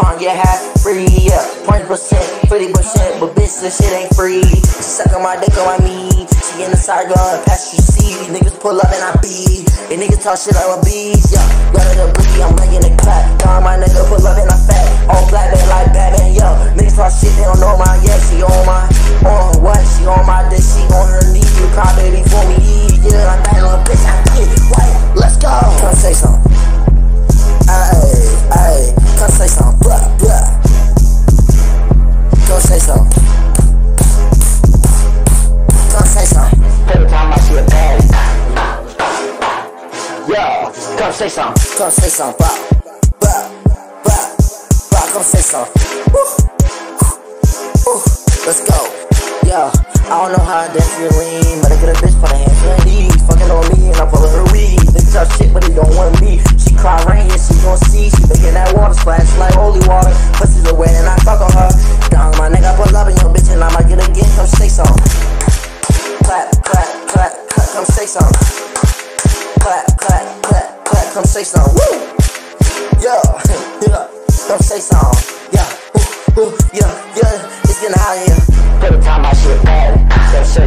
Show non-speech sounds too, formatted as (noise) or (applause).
coupon, get half free, yeah. 20%, 50%, but bitch, this shit ain't free. She suckin' my dick on my meat. She in the side gun, pass you see. Niggas pull up and I beat. And niggas talk shit like a yeah. Come say something. Come say something, blah, blah, blah, blah. Come say woo, let's go. Yo, I don't know how that feel lean, but I get a bitch for the hands and knees. Fucking on me and I pull her weed. They talk shit, but they don't want me. She cry rain, yeah, she gon' see. She making that water splash like holy water. Pussies are wet and I fuck on her. Down my I pull up in your bitch and I might get again. Come say something. Clap, clap, clap, clap. Come say something. Come say something. Woo! Yeah, (laughs) yeah. Come say something. Yeah, ooh, ooh, yeah, yeah. It's getting hot here. Every time I see a bad. Come say